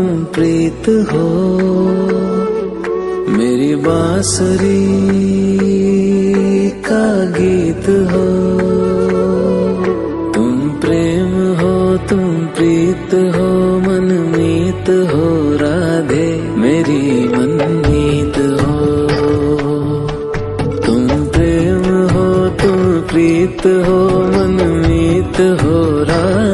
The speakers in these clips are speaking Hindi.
प्रीत हो, मेरी बांसुरी का गीत हो। तुम प्रेम हो, तुम प्रीत हो मनमीत हो, राधे मेरी मनमीत हो। तुम प्रेम हो, तुम प्रीत हो मनमीत हो, राधे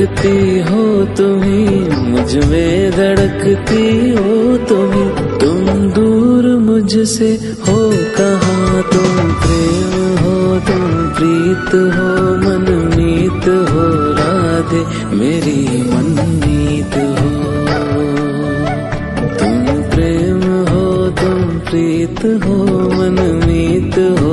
धड़कती हो तुम्ही, मुझमें धड़कती हो तुम्ही। तुम दूर मुझसे हो, कहाँ तुम प्रेम हो, तुम प्रीत हो, मनमीत हो, राधे मेरी मनमीत हो। तुम प्रेम हो, तुम प्रीत हो, मनमीत हो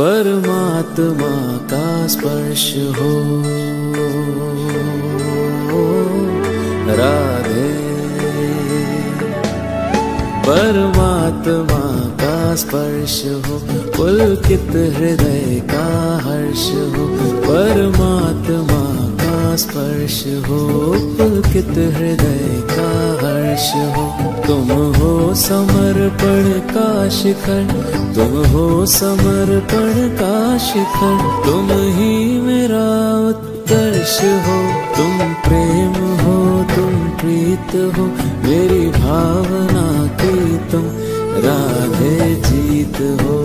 परमात्मा का स्पर्श हो। राधे। परमात्मा का स्पर्श हो। पुलकित हृदय का हर्ष हो। परमात्मा स्पर्श हो, पुलकित हृदय का हर्ष हो। तुम हो समर्पण का शिखर, तुम हो समर्पण का शिखर। तुम ही मेरा उत्कर्ष हो, तुम प्रेम हो, तुम प्रीत हो। मेरी भावना की तुम राधे जीत हो।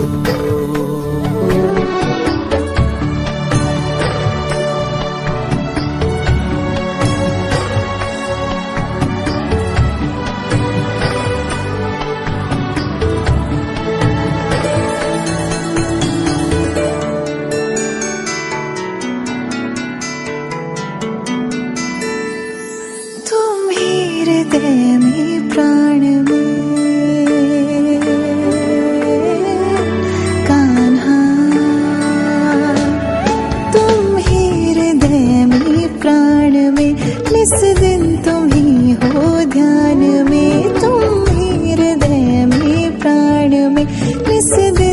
perceber.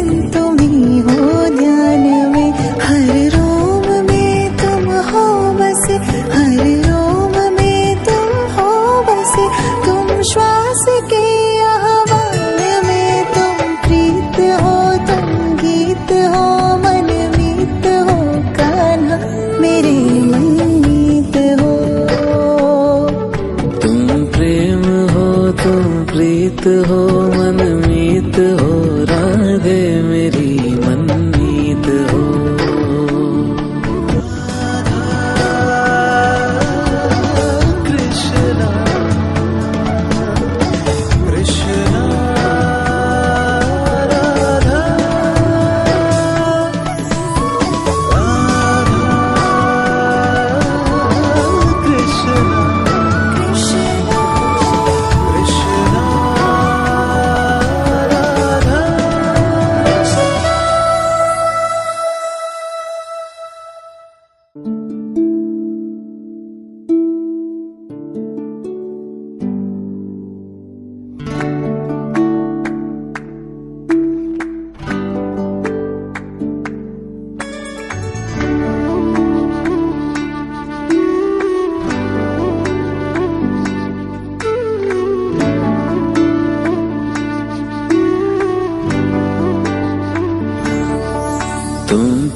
day.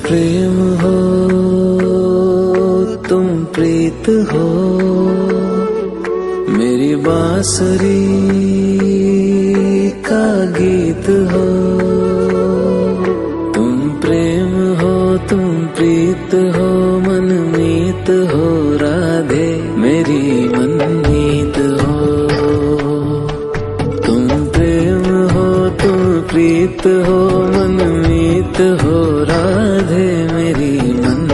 प्रेम हो, तुम प्रीत हो। मेरी बांसुरी का गीत हो। तुम प्रेम हो, तुम प्रीत हो मनमीत हो, राधे मेरी मनमीत हो। तुम प्रेम हो, तुम प्रीत हो मनमीत हो। राधे मेरी मन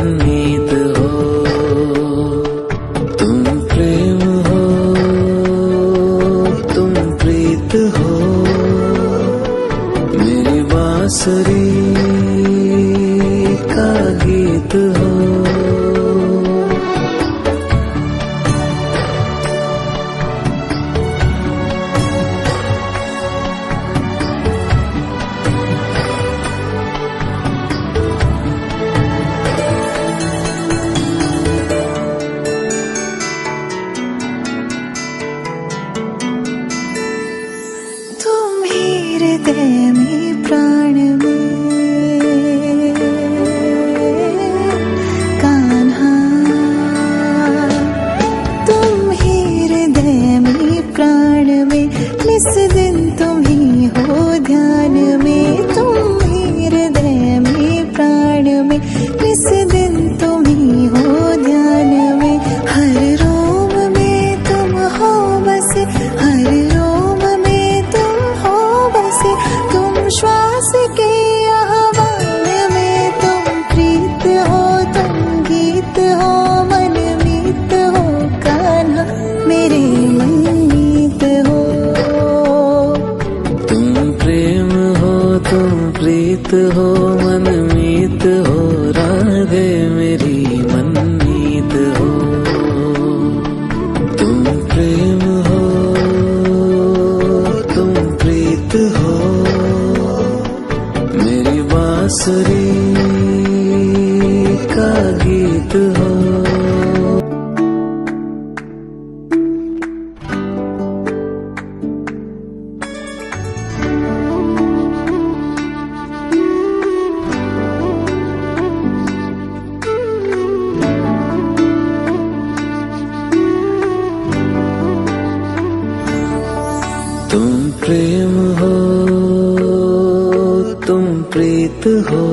हो,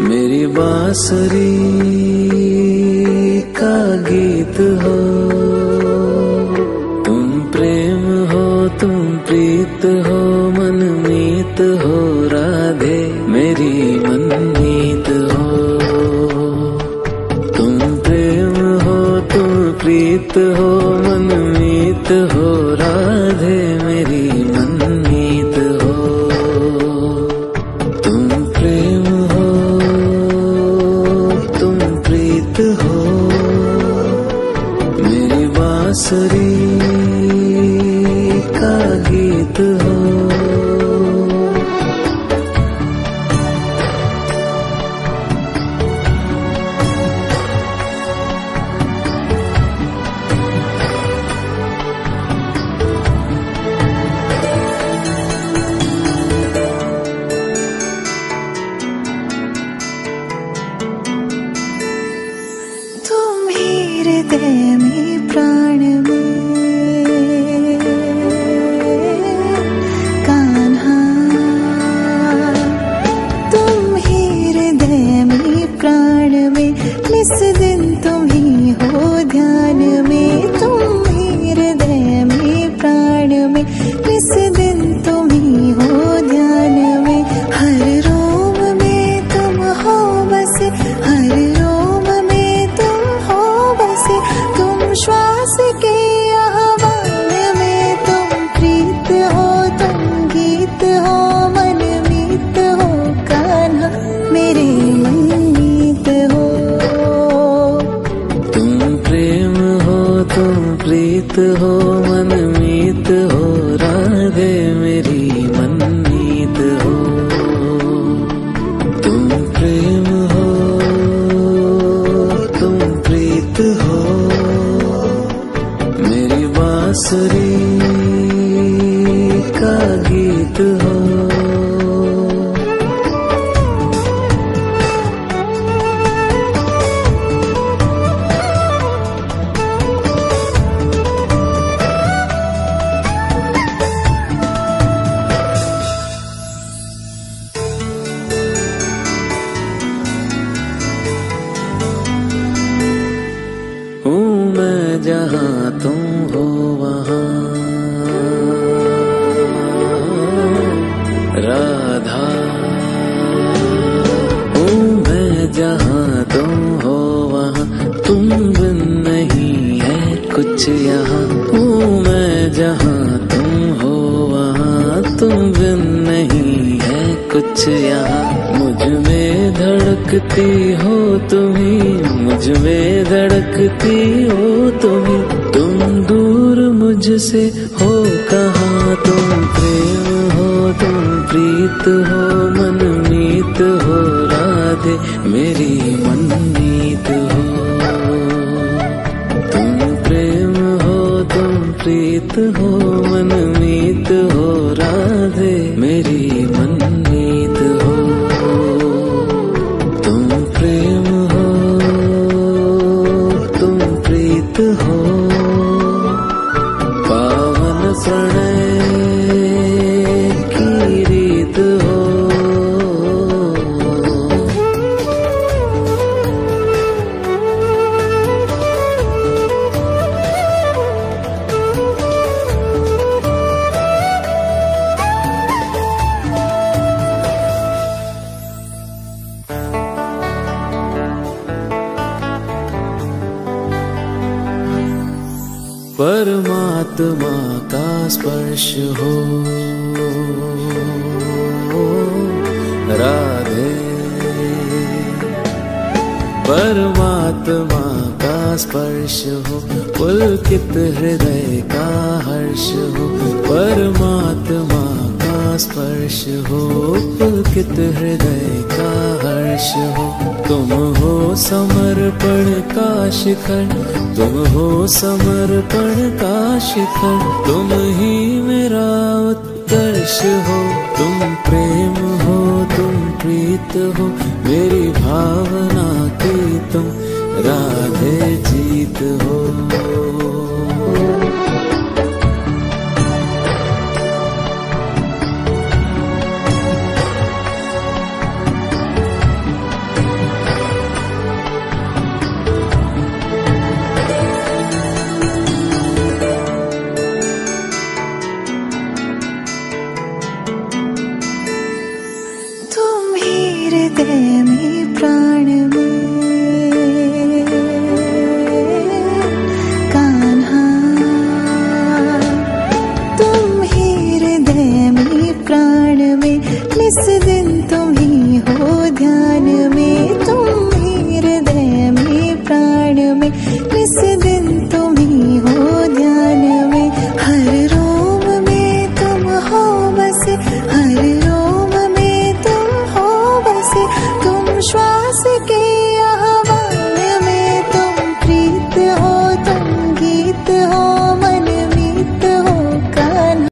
मेरी बांसुरी का गीत हो। तुम प्रेम हो, तुम प्रीत हो मनमीत हो, राधे मेरी मनमीत हो। तुम प्रेम हो, तुम प्रीत हो मनमीत हो, राधे प्रीत हो मनमीत हो राधे कुछ यहाँ हूँ मैं, जहाँ तुम हो, वहाँ तुम बिन नहीं है कुछ यहाँ। मुझमें धड़कती हो तुम्ही, मुझमें धड़कती हो तुम्ही। तुम दूर मुझसे हो, कहाँ तुम प्रेम हो, तुम प्रीत हो मनमीत हो, राधे मेरी मनमीत प्रीत हो मन मीत हो राधे। मेरी परमात्मा का स्पर्श हो राधे। परमात्मा का स्पर्श हो पुलकित हृदय का हर्ष हो परमात्मा का स्पर्श हो पुलकित हृदय का हर्ष हो तुम हो समर्पण का शिखर तुम हो समर्पण का शिखर तुम ही मेरा उत्कर्ष हो। तुम प्रेम हो, तुम प्रीत हो, मेरी भावना की तुम राधे जीत हो।